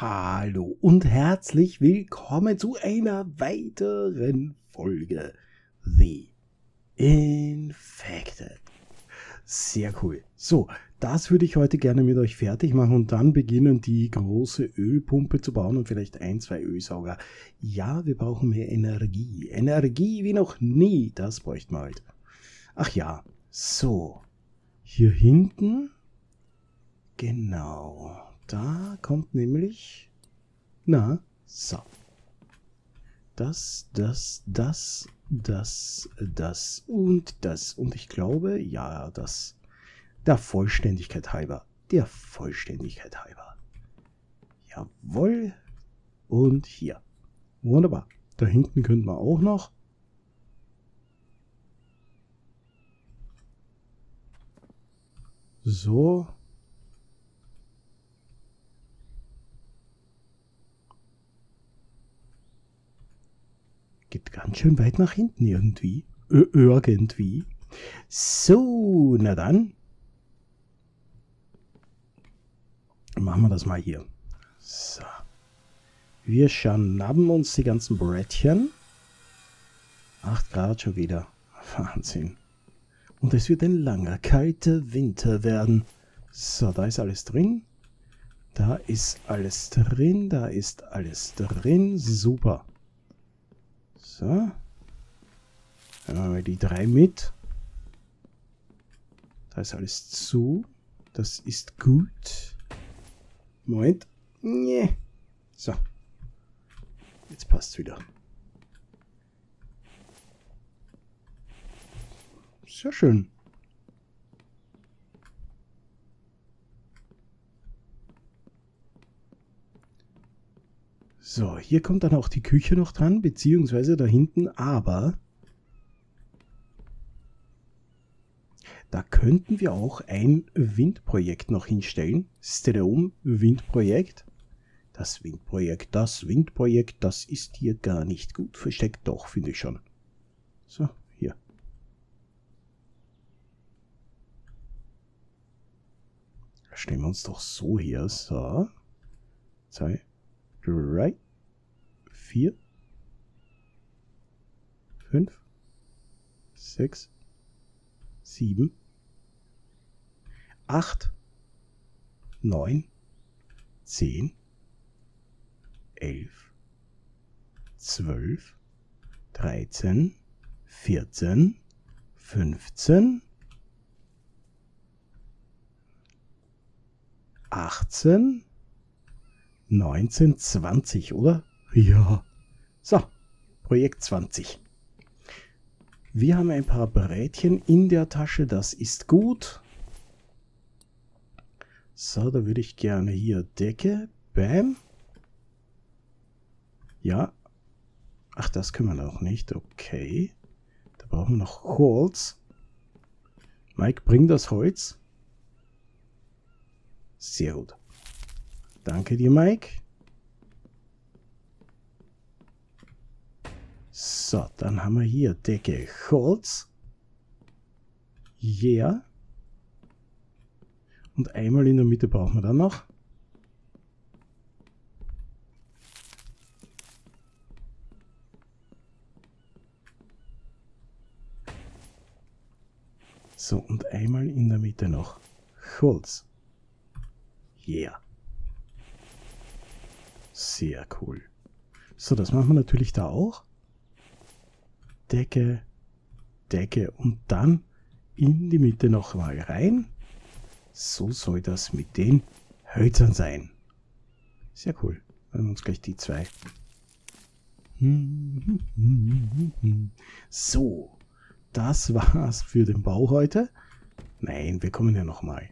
Hallo und herzlich willkommen zu einer weiteren Folge The Infected. Sehr cool. So, das würde ich heute gerne mit euch fertig machen und dann beginnen die große Ölpumpe zu bauen und vielleicht ein, zwei Ölsauger. Ja, wir brauchen mehr Energie. Energie wie noch nie. Das bräuchten wir heute. Ach ja, so. Hier hinten. Genau. Da kommt nämlich... Na, so. Das, das, das, das, das und das. Und ich glaube, ja, das. Der Vollständigkeit halber. Der Vollständigkeit halber. Jawohl. Und hier. Wunderbar. Da hinten könnten wir auch noch. So. Geht ganz schön weit nach hinten irgendwie. Ö irgendwie. So, na dann. Machen wir das mal hier. So. Wir schnappen uns die ganzen Brettchen. 8 Grad schon wieder. Wahnsinn. Und es wird ein langer, kalter Winter werden. So, da ist alles drin. Da ist alles drin. Da ist alles drin. Super. So. Dann haben wir die drei mit. Da ist alles zu. Das ist gut. Moment. Nee. So. Jetzt passt wieder. Sehr schön. So, hier kommt dann auch die Küche noch dran, beziehungsweise da hinten, aber da könnten wir auch ein Windprojekt noch hinstellen. Strom Windprojekt. Das Windprojekt, das Windprojekt, das ist hier gar nicht gut versteckt. Doch, finde ich schon. So, hier. Stellen wir uns doch so hier. So. Zwei, drei, vier, fünf, sechs, sieben, acht, neun, zehn, elf, zwölf, dreizehn, vierzehn, fünfzehn, achtzehn, 1920, oder? Ja. So, Projekt 20. Wir haben ein paar Brätchen in der Tasche, das ist gut. So, da würde ich gerne hier Decke. Bam. Ja. Ach, das können wir noch nicht. Okay. Da brauchen wir noch Holz. Mike, bring das Holz. Sehr gut. Danke dir, Mike. So, dann haben wir hier Decke Holz. Yeah. Und einmal in der Mitte brauchen wir dann noch. So, und einmal in der Mitte noch Holz. Yeah. Sehr cool. So, das machen wir natürlich da auch. Decke, Decke und dann in die Mitte noch mal rein. So soll das mit den Hölzern sein. Sehr cool. Dann wir uns gleich die zwei. So, das war's für den Bau heute. Nein, wir kommen ja nochmal.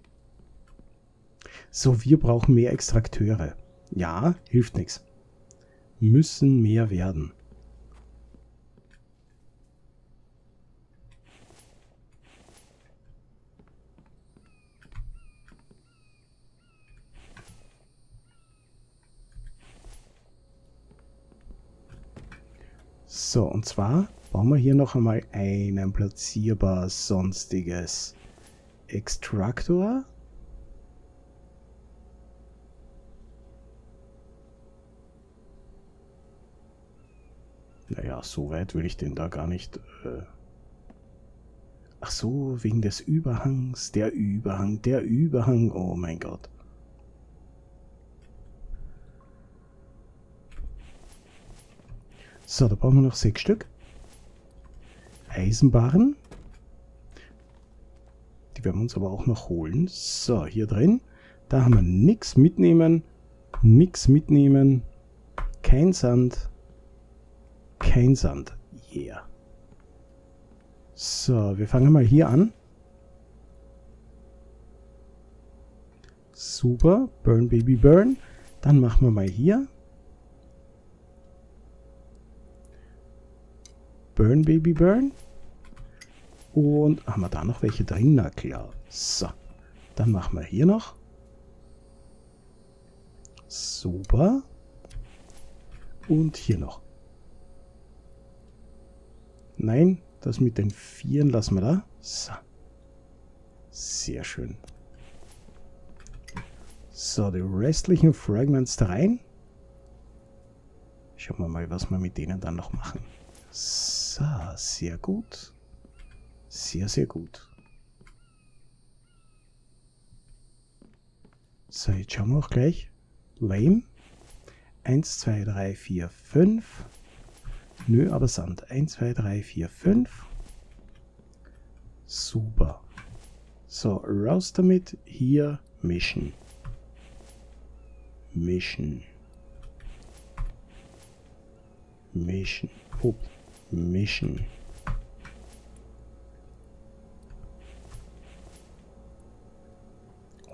So, wir brauchen mehr Extrakteure. Ja, hilft nichts. Müssen mehr werden. So, und zwar bauen wir hier noch einmal einen platzierbar sonstiges Extraktor. Naja, so weit will ich den da gar nicht... Äh Ach so, wegen des Überhangs. Der Überhang, der Überhang. Oh mein Gott. So, da brauchen wir noch sechs Stück. Eisenbahn. Die werden wir uns aber auch noch holen. So, hier drin. Da haben wir nichts mitnehmen. Nichts mitnehmen. Kein Sand. Kein Sand. Yeah. So, wir fangen mal hier an. Super. Burn, Baby, Burn. Dann machen wir mal hier. Burn, Baby, Burn. Und haben wir da noch welche drin? Na klar. So. Dann machen wir hier noch. Super. Und hier noch. Nein, das mit den Vieren lassen wir da. So. Sehr schön. So, die restlichen Fragments da rein. Schauen wir mal, was wir mit denen dann noch machen. So, sehr gut. Sehr, sehr gut. So, jetzt schauen wir auch gleich. Lame. 1, 2, 3, 4, 5. Nö, aber Sand. 1, 2, 3, 4, 5. Super. So, raus damit. Hier mischen. Mischen. Mischen. Up. Mischen.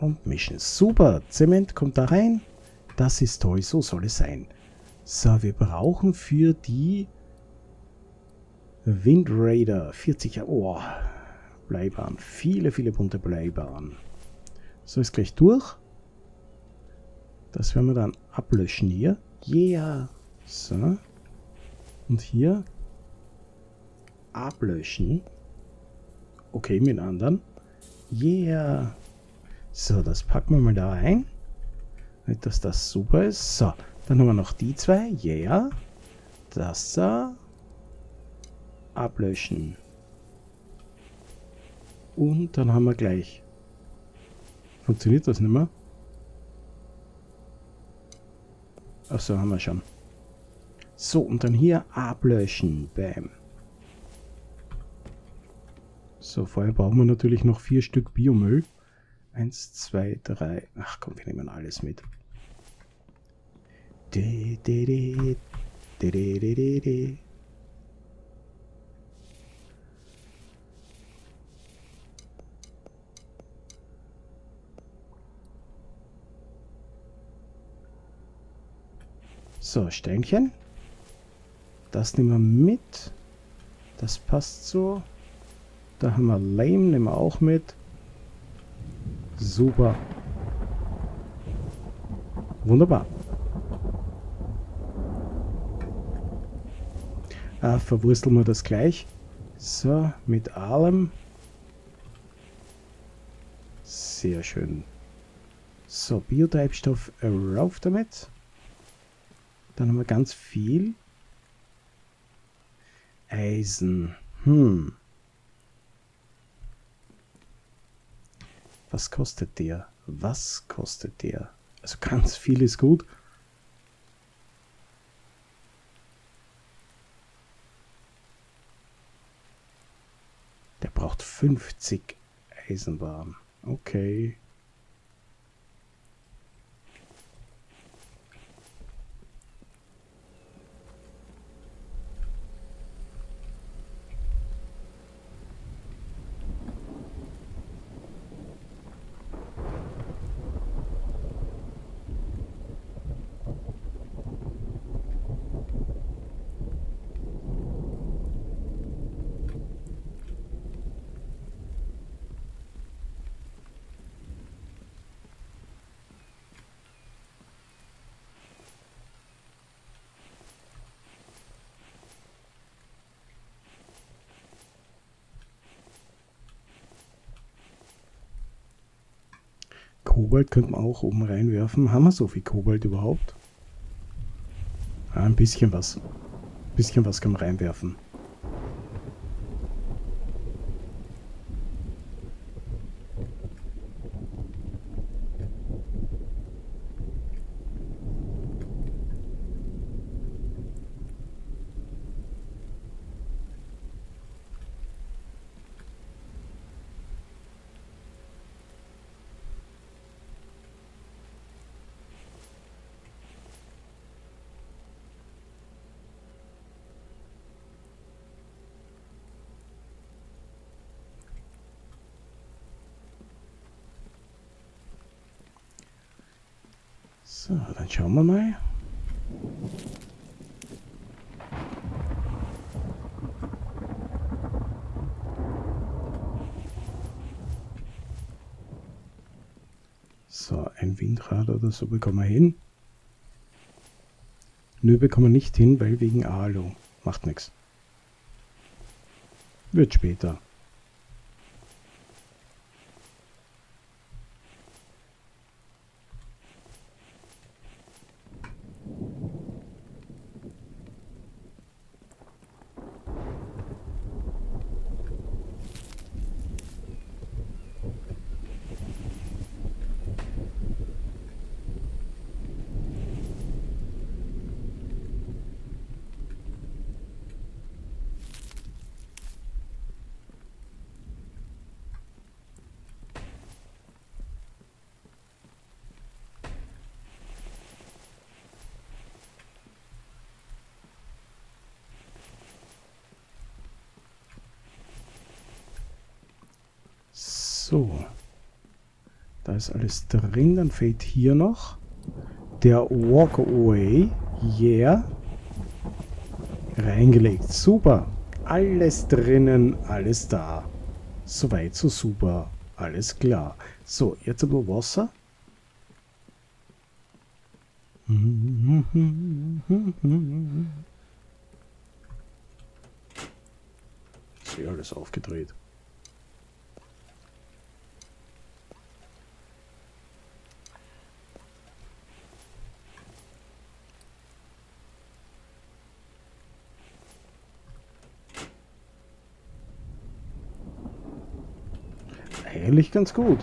Und mischen. Super. Zement kommt da rein. Das ist toll. So soll es sein. So, wir brauchen für die Wind Raider 40 Oh, Bleibahn. Viele, viele bunte Bleibahn. So, ist gleich durch. Das werden wir dann ablöschen hier. Yeah. So. Und hier ablöschen. Okay, mit anderen. Yeah. So, das packen wir mal da rein. Dass das super ist. So, dann haben wir noch die zwei. Yeah. Das da. Ablöschen. Und dann haben wir gleich. Funktioniert das nicht mehr? Achso, haben wir schon. So, und dann hier ablöschen. Bam. So, vorher brauchen wir natürlich noch vier Stück Biomüll. Eins, zwei, drei. Ach komm, wir nehmen alles mit. De, de, de, de, de, de, de, de. So, Steinchen. Das nehmen wir mit. Das passt so. Da haben wir Lame, nehmen wir auch mit. Super. Wunderbar. Ah, verwursteln wir das gleich. So, mit allem. Sehr schön. So, Biotreibstoff rauf damit. Dann haben wir ganz viel. Eisen. Hm. Was kostet der? Was kostet der? Also ganz viel ist gut. Der braucht 50 Eisenbahn. Okay. Kobalt könnte man auch oben reinwerfen. Haben wir so viel Kobalt überhaupt? Ah, ein bisschen was. Bisschen was kann man reinwerfen. So, dann schauen wir mal. So, ein Windrad oder so bekommen wir hin. Nö, bekommen wir nicht hin, weil wegen Alu. Macht nichts. Wird später. So. Da ist alles drin. Dann fehlt hier noch der Walkaway. Yeah. Reingelegt. Super. Alles drinnen, alles da. Soweit, so super. Alles klar. So, jetzt aber Wasser. Ist hier alles aufgedreht. Eigentlich ganz gut.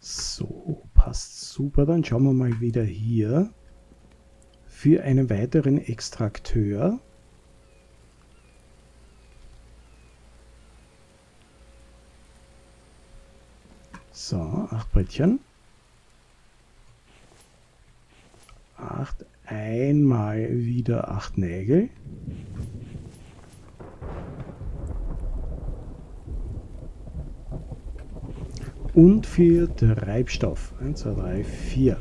So, passt super. Dann schauen wir mal wieder hier für einen weiteren Extrakteur. Brettchen. Acht, einmal wieder acht Nägel. Und für Treibstoff. 1, 2, 3, 4.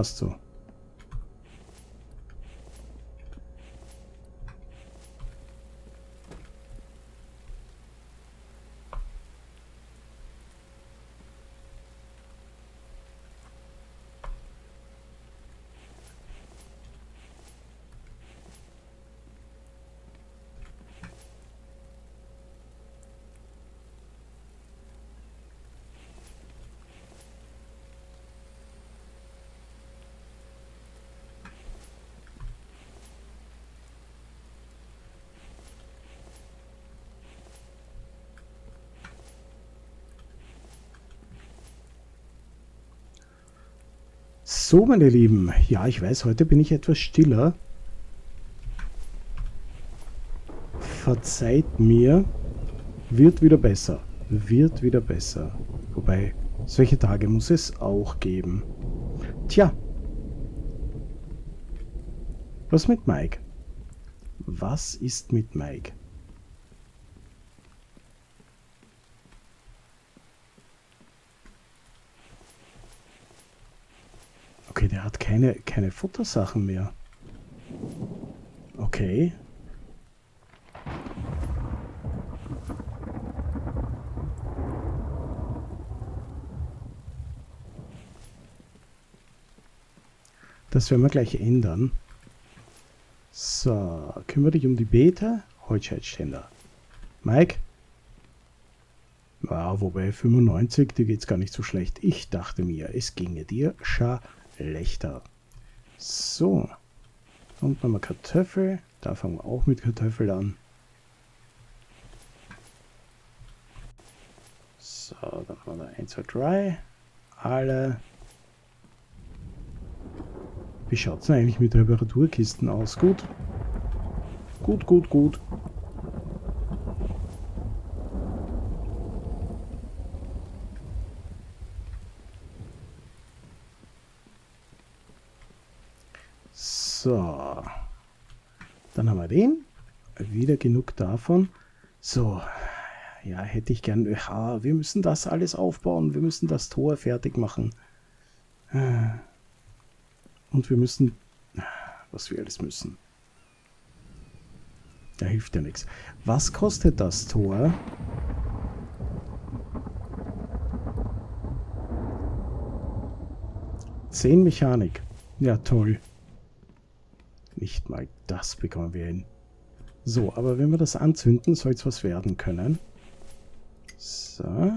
Passt so. So, meine Lieben, ja, ich weiß, heute bin ich etwas stiller. Verzeiht mir, wird wieder besser, wird wieder besser. Wobei, solche Tage muss es auch geben. Tja, was mit Mike? Was ist mit Mike? Okay, der hat keine, keine Futtersachen mehr. Okay. Das werden wir gleich ändern. So, kümmere dich um die Beete. Holzscheitständer. Mike? Ja, wobei 95, dir geht's gar nicht so schlecht. Ich dachte mir, es ginge dir schlechter. So. Und nochmal Kartoffel. Da fangen wir auch mit Kartoffel an. So, dann haben wir da 1, 2, 3. Alle wie schaut es eigentlich mit Reparaturkisten aus? Gut. Gut, gut, gut. So. Dann haben wir den. Wieder genug davon. So. Ja, hätte ich gern... Ja, wir müssen das alles aufbauen. Wir müssen das Tor fertig machen. Äh. Und wir müssen, was wir alles müssen. Da hilft ja nichts. Was kostet das Tor? Zehn Mechanik. Ja, toll. Nicht mal das bekommen wir hin. So, aber wenn wir das anzünden, soll es was werden können. So.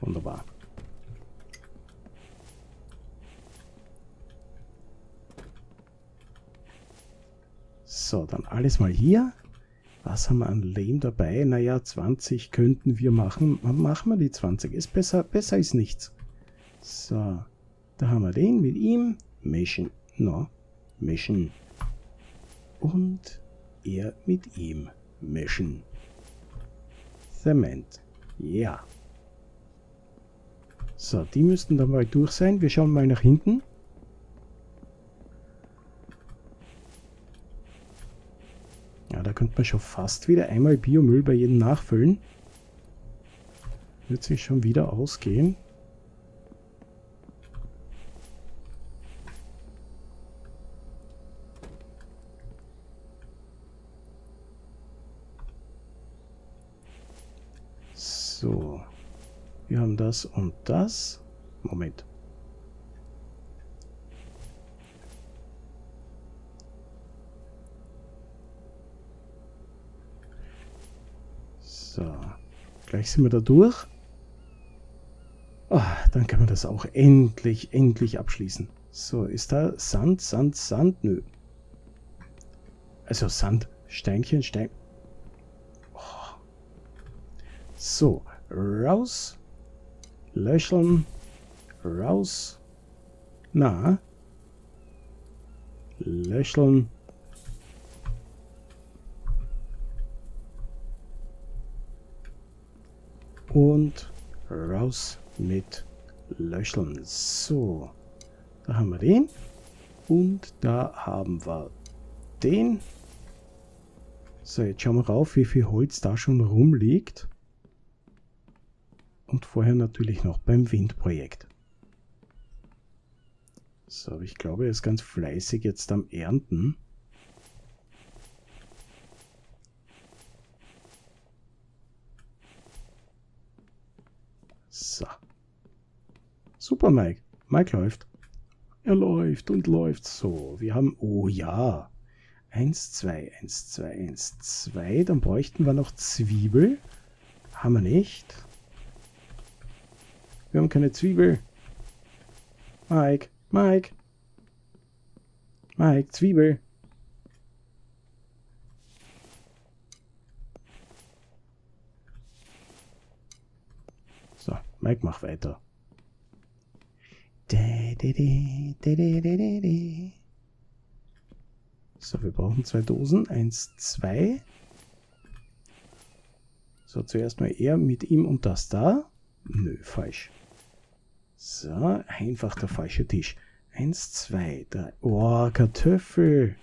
Wunderbar. So, dann alles mal hier. Was haben wir an Lehm dabei? Naja, 20 könnten wir machen. Machen wir die 20. Ist besser, besser ist nichts. So, da haben wir den mit ihm. Mischen. No, mischen. Und er mit ihm. Mischen. Zement. Ja. So, die müssten dann mal durch sein. Wir schauen mal nach hinten. Ja, da könnte man schon fast wieder einmal Biomüll bei jedem nachfüllen. Wird sich schon wieder ausgehen. So. Das und das. Moment. So. Gleich sind wir da durch. Oh, dann können wir das auch endlich, endlich abschließen. So, ist da Sand, Sand, Sand? Nö. Also Sand, Steinchen, Stein. Oh. So, raus. Löcheln. Raus. Na. Löcheln. Und raus mit Löcheln. So. Da haben wir den. Und da haben wir den. So, jetzt schauen wir rauf, wie viel Holz da schon rumliegt und vorher natürlich noch beim Windprojekt. So, ich glaube, er ist ganz fleißig jetzt am Ernten. So. Super, Mike. Mike läuft. Er läuft und läuft. So, wir haben... Oh ja. 1, 2, 1, 2, 1, 2. Dann bräuchten wir noch Zwiebel. Haben wir nicht. Wir haben keine Zwiebel. Mike, Mike. Mike, Zwiebel. So, Mike, mach weiter. So, wir brauchen zwei Dosen. Eins, zwei. So, zuerst mal er mit ihm und das da. Nö, falsch. So, einfach der falsche Tisch. Eins, zwei, drei. Oh, Kartoffel.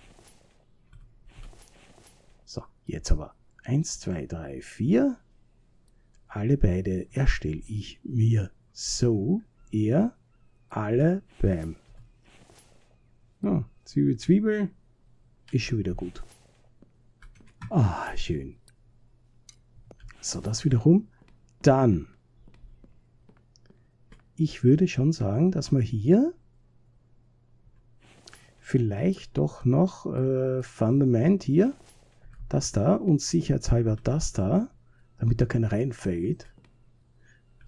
So, jetzt aber. Eins, zwei, drei, vier. alle beide erstelle ich mir so. Er, alle, bam. Ja, Zwiebel, Zwiebel. Ist schon wieder gut. Ah, schön. So, das wiederum. Dann. Ich würde schon sagen, dass wir hier vielleicht doch noch äh, Fundament hier, das da und sicherheitshalber das da, damit da kein reinfällt.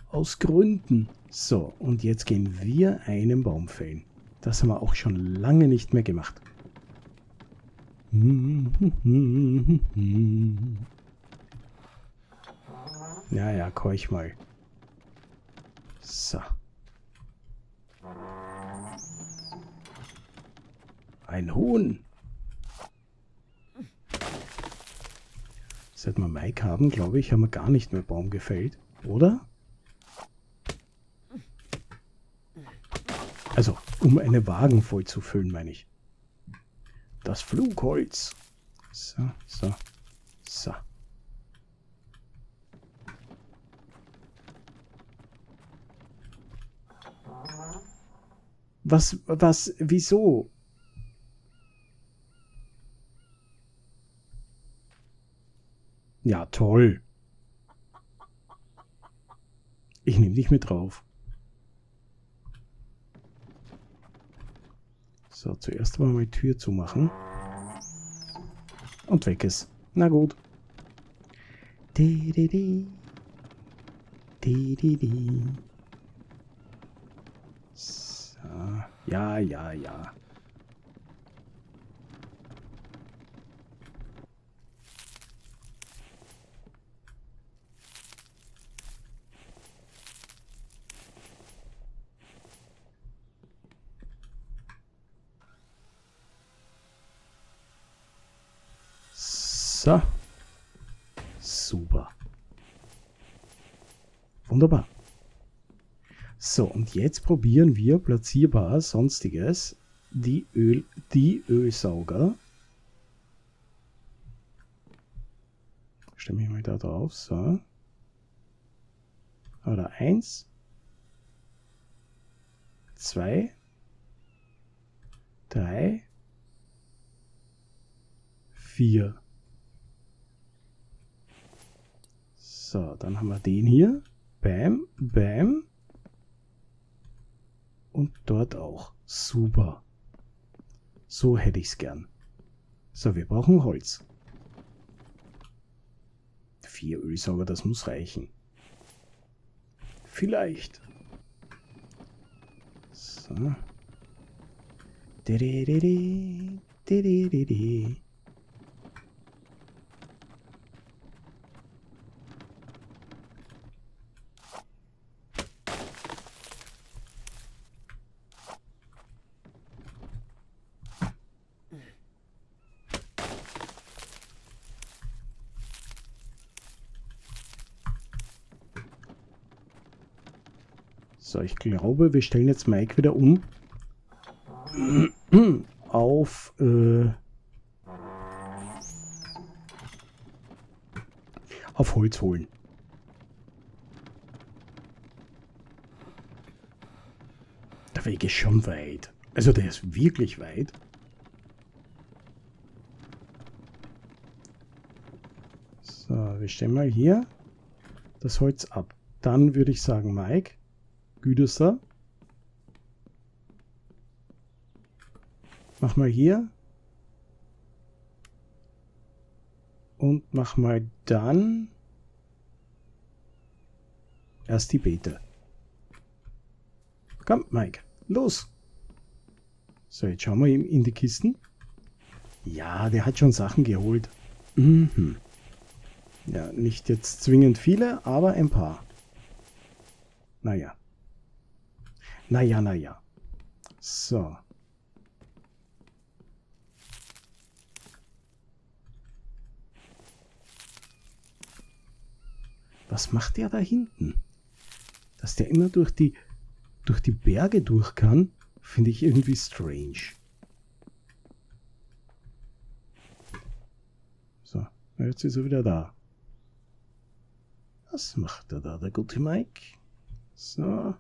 Aus Gründen. So, und jetzt gehen wir einen Baum fällen. Das haben wir auch schon lange nicht mehr gemacht. Ja, ja, keuch mal. So. Ein Huhn. Seit wir Mike haben, glaube ich, haben wir gar nicht mehr Baum gefällt. Oder? Also, um eine Wagen voll zu füllen, meine ich. Das Flugholz. So, so, so. Was, was, wieso? Ja, toll. Ich nehme dich mit drauf. So, zuerst mal die Tür zumachen. Und weg ist. Na gut. Di, di, di. Di, di, di. So. Ja, ja, ja. So. Super. Wunderbar. So, und jetzt probieren wir platzierbar sonstiges die Öl, die Ölsauger. Stelle mich mal da drauf. So. Oder eins. Zwei. Drei. Vier. So, dann haben wir den hier. Bam, bam. Und dort auch. Super. So hätte ich es gern. So, wir brauchen Holz. Vier Ölsauger, das muss reichen. Vielleicht. So. Didididi, didididi. So, ich glaube, wir stellen jetzt Mike wieder um auf äh, auf Holz holen. Der Weg ist schon weit. Also der ist wirklich weit. So, wir stellen mal hier das Holz ab. Dann würde ich sagen, Mike, Güdester. Mach mal hier. Und mach mal dann erst die Beete. Komm, Mike, los. So, jetzt schauen wir ihm in die Kisten. Ja, der hat schon Sachen geholt. Mhm. Ja, nicht jetzt zwingend viele, aber ein paar. Naja. Naja, naja. So. Was macht der da hinten? Dass der immer durch die, durch die Berge durch kann, finde ich irgendwie strange. So, jetzt ist er wieder da. Was macht er da, der gute Mike? So.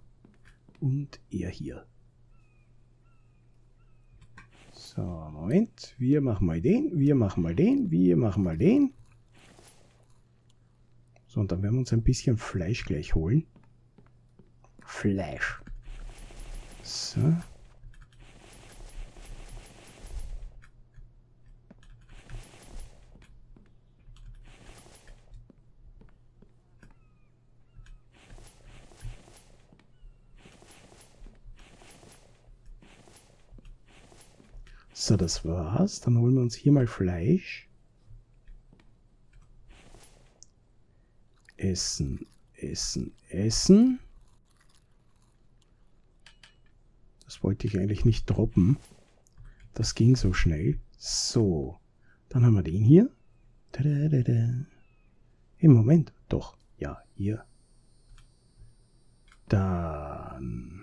Und er hier. So, Moment. Wir machen mal den, wir machen mal den, wir machen mal den. So, und dann werden wir uns ein bisschen Fleisch gleich holen. Fleisch. So. So, das war's. Dann holen wir uns hier mal Fleisch. Essen, essen, essen. Das wollte ich eigentlich nicht droppen. Das ging so schnell. So, dann haben wir den hier. Im Moment, doch, ja, hier. Dann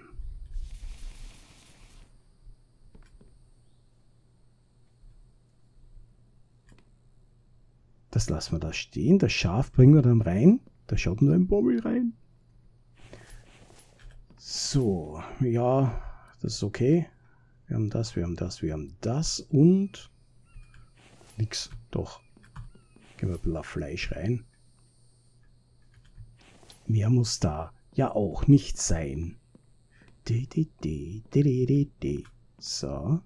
Das lassen wir da stehen. Das Schaf bringen wir dann rein. Da schaut nur ein Bommel rein. So, ja, das ist okay. Wir haben das, wir haben das, wir haben das und nix. Doch. Gehen wir ein bisschen Fleisch rein. Mehr muss da ja auch nicht sein. So.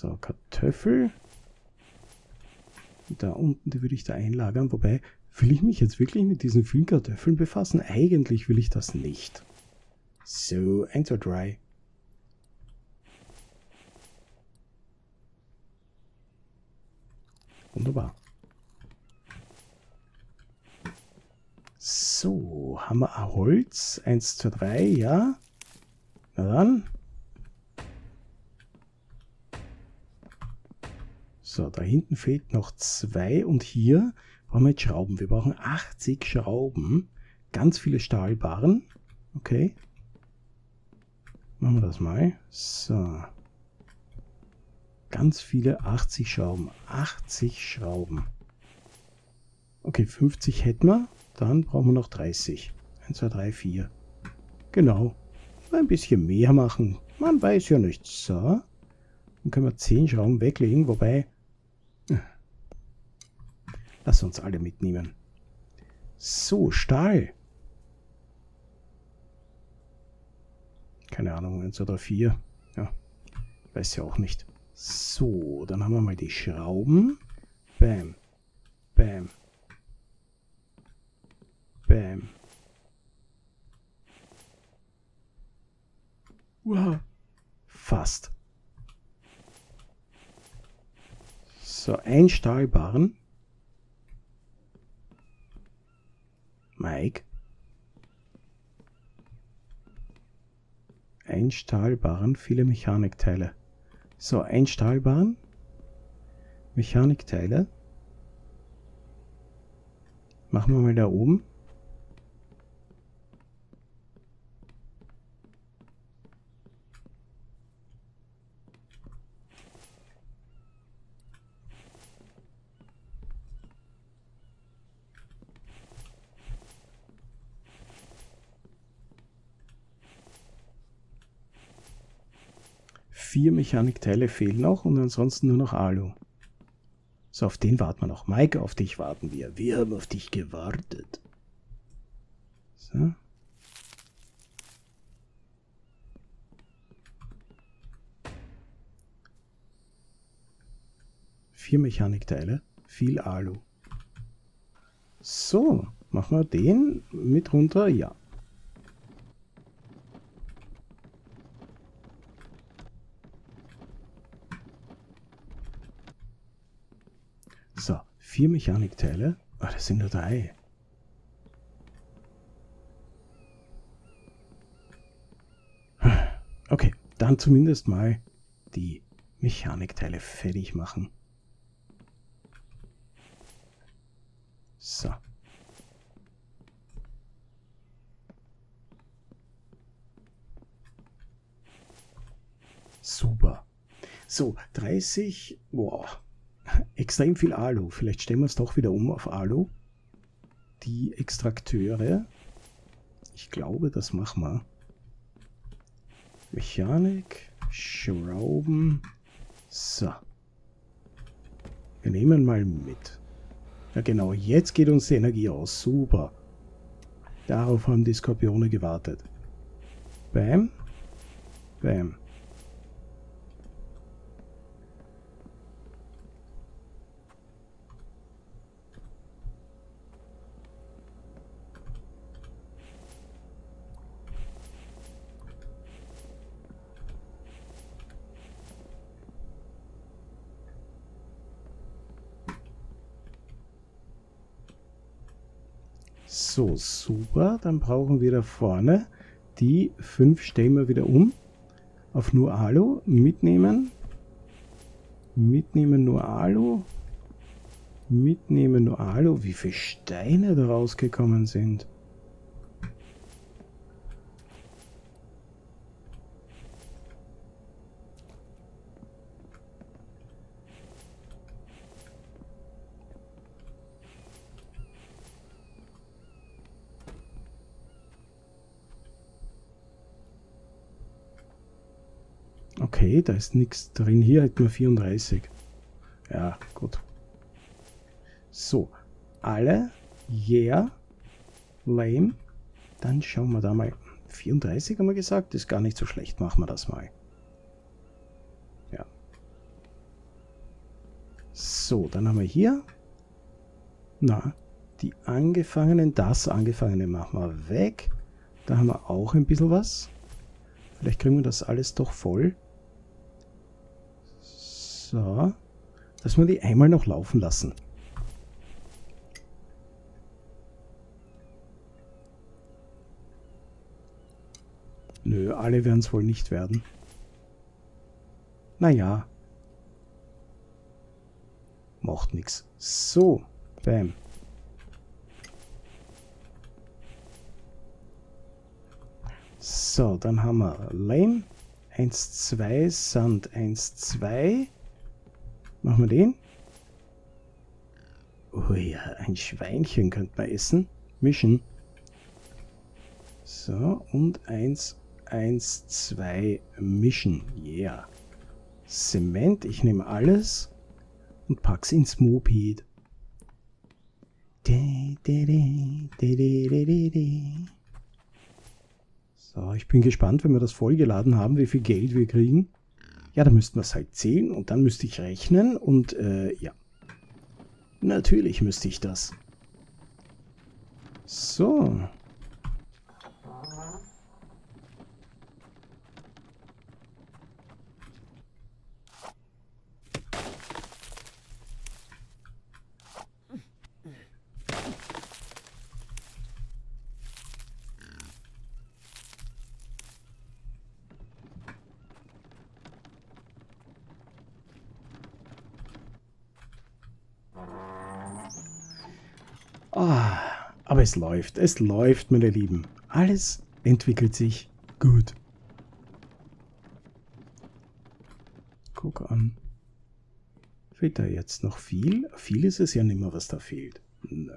So, Kartoffel. Da unten, die würde ich da einlagern. Wobei, will ich mich jetzt wirklich mit diesen vielen Kartoffeln befassen? Eigentlich will ich das nicht. So, 1, 2, 3. Wunderbar. So, haben wir Holz. 1, 2, 3, ja. Na dann. So, da hinten fehlt noch zwei und hier brauchen wir jetzt Schrauben. Wir brauchen 80 Schrauben. Ganz viele Stahlbarren. Okay. Machen wir das mal. So. Ganz viele 80 Schrauben. 80 Schrauben. Okay, 50 hätten wir. Dann brauchen wir noch 30. 1, 2, 3, 4. Genau. Ein bisschen mehr machen. Man weiß ja nicht. So. Dann können wir 10 Schrauben weglegen. Wobei Lass uns alle mitnehmen. So, Stahl. Keine Ahnung, 1 oder 4. Ja, weiß ja auch nicht. So, dann haben wir mal die Schrauben. Bam. Bam. Bam. Wow. Fast. So, ein Stahlbarren. Mike. Ein Stahlbarren, viele Mechanikteile. So, ein Stahlbarren. Mechanikteile. Machen wir mal da oben. Vier Mechanikteile fehlen noch und ansonsten nur noch Alu. So, auf den warten wir noch. Mike, auf dich warten wir. Wir haben auf dich gewartet. So. Vier Mechanikteile, viel Alu. So, machen wir den mit runter. Ja. vier Mechanikteile? Ah, das sind nur drei. Okay, dann zumindest mal die Mechanikteile fertig machen. So. Super. So, 30, boah, extrem viel Alu. Vielleicht stellen wir es doch wieder um auf Alu. Die Extrakteure. Ich glaube, das machen wir. Mechanik, Schrauben. So. Wir nehmen mal mit. Ja genau, jetzt geht uns die Energie aus. Super. Darauf haben die Skorpione gewartet. Bam. Bam. So, super. Dann brauchen wir da vorne die fünf wir wieder um auf nur Alu. Mitnehmen. Mitnehmen nur Alu. Mitnehmen nur Alu. Wie viele Steine da rausgekommen sind. Okay, da ist nichts drin. Hier hat nur 34. Ja, gut. So, alle. Yeah. Lame. Dann schauen wir da mal. 34 haben wir gesagt. ist gar nicht so schlecht. Machen wir das mal. Ja. So, dann haben wir hier. Na, die angefangenen, das angefangene machen wir weg. Da haben wir auch ein bisschen was. Vielleicht kriegen wir das alles doch voll. So. Dass wir die einmal noch laufen lassen. Nö, alle werden es wohl nicht werden. Naja. Macht nichts. So. Bam. So, dann haben wir Lame. 1, 2, Sand 1, 2. Machen wir den. Oh ja, ein Schweinchen könnte man essen. Mischen. So, und 1, 1, 2 mischen. Yeah. Zement, ich nehme alles und pack's ins Moped. So, ich bin gespannt, wenn wir das vollgeladen haben, wie viel Geld wir kriegen. Ja, da müssten wir es halt zählen und dann müsste ich rechnen und äh, ja. Natürlich müsste ich das. So. Oh, aber es läuft, es läuft, meine Lieben. Alles entwickelt sich gut. Guck an. Fehlt da jetzt noch viel? Viel ist es ja nicht mehr, was da fehlt. Nö.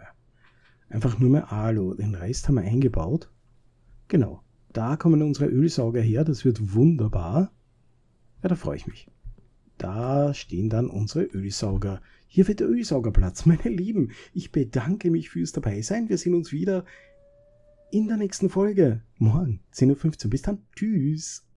Einfach nur mehr Alu. Den Rest haben wir eingebaut. Genau. Da kommen unsere Ölsauger her. Das wird wunderbar. Ja, da freue ich mich. Da stehen dann unsere Ölsauger. Hier wird der Ölsaugerplatz. Meine Lieben, ich bedanke mich fürs Dabeisein. Wir sehen uns wieder in der nächsten Folge. Morgen, 10.15 Uhr. Bis dann. Tschüss.